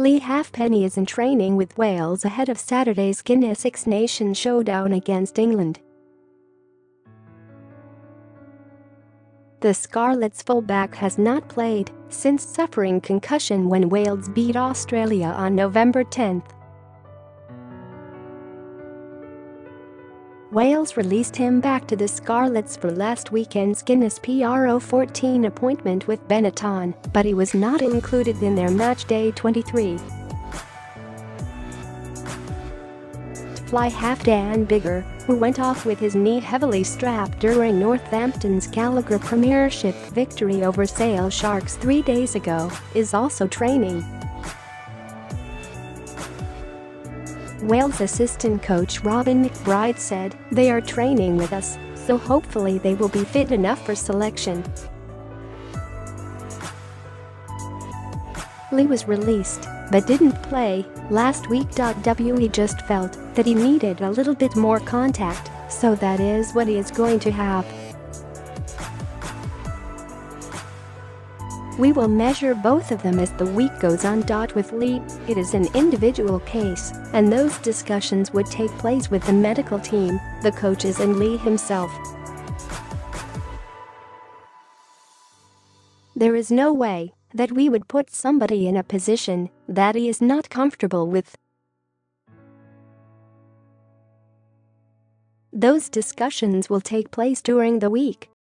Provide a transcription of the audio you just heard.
Leigh Halfpenny is in training with Wales ahead of Saturday's Guinness Six Nations showdown against England. The Scarlets fullback has not played since suffering concussion when Wales beat Australia on November 10. Wales released him back to the Scarlets for last weekend's Guinness PRO 14 appointment with Benetton, but he was not included in their matchday 23. fly half Dan Biggar, who went off with his knee heavily strapped during Northampton's Gallagher Premiership victory over Sale Sharks three days ago, is also training. Wales assistant coach Robin McBryde said, they are training with us, so hopefully they will be fit enough for selection. Leigh was released, but didn't play last week. We just felt that he needed a little bit more contact, so that is what he is going to have. We will measure both of them as the week goes on. Dot with Leigh, it is an individual case, and those discussions would take place with the medical team, the coaches and Leigh himself. There is no way that we would put somebody in a position that he is not comfortable with. Those discussions will take place during the week.